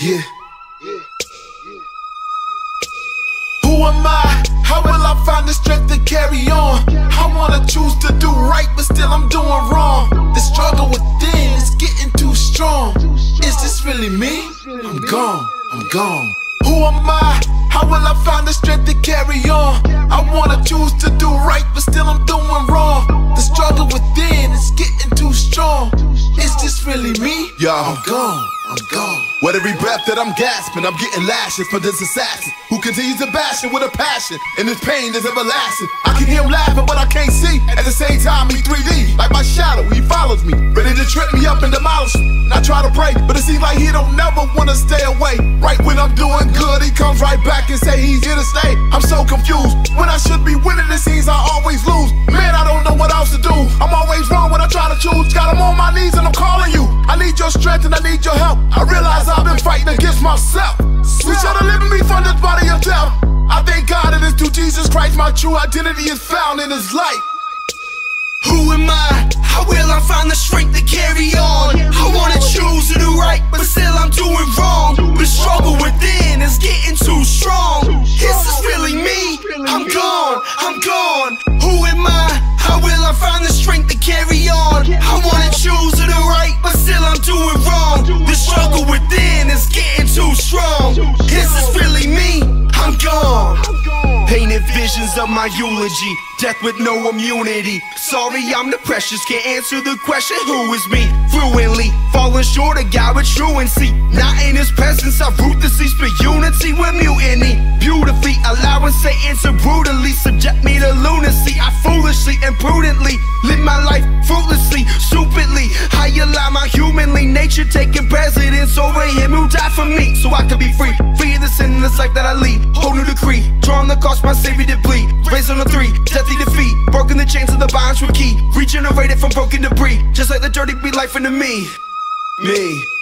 Yeah. Who am I? How will I find the strength to carry on? I wanna choose to do right, but still I'm doing wrong. The struggle within is getting too strong. Is this really me? I'm gone, I'm gone. Who am I? How will I find the strength to carry on? I wanna choose to do right, but still I'm doing wrong. The struggle within is getting too strong. Is this really me? Y'all. I'm gone, I'm gone. With every breath that I'm gasping, I'm getting lashes from this assassin who continues to bash it with a passion, and his pain is everlasting. I can hear him laughing, but I can't see. At the same time, he 3D, like my shadow, he follows me, ready to trip me up and demolish me. And I try to pray, but it seems like he don't never wanna stay away. Right when I'm doing good, he comes right back and say he's here to stay. I'm so confused. When I should be winning, it seems I always lose. Man, I don't know what else to do. I'm always wrong when I try to choose. Got him on my knees and I'm calling you. I need your strength and I need your help. I realize I've been fighting against myself. We should have lived me from this body of death. I thank God it is through Jesus Christ my true identity is found in His light. Who am I? How will I find the strength to carry on? I wanna choose to do right, but still I'm doing wrong. The struggle within is getting too strong. This Is really me? I'm gone, I'm gone. Who am I? How will I find the strength to carry on? I wanna I'm doing wrong. The struggle within is getting too strong. This Is really me? I'm gone. Painted visions of my eulogy, death with no immunity. Sorry, I'm the precious, can't answer the question who is me? Fluently, falling short of God with truancy. Not in his presence, I root the seeds for spit unity with mutiny. Beautifully, allowing Satan to brutally subject me to lunacy. I foolishly and prudently live my life fruitlessly, stupidly. I allow my humanly nature taking precedence over him who died for me, so I could be free. Free of the sinless life that I lead. Whole new decree, drawing the cost, my savior did bleed. Raised on the three, deathly defeat. Broken the chains of the bonds were key. Regenerated from broken debris, just like the dirty be life into me. Me.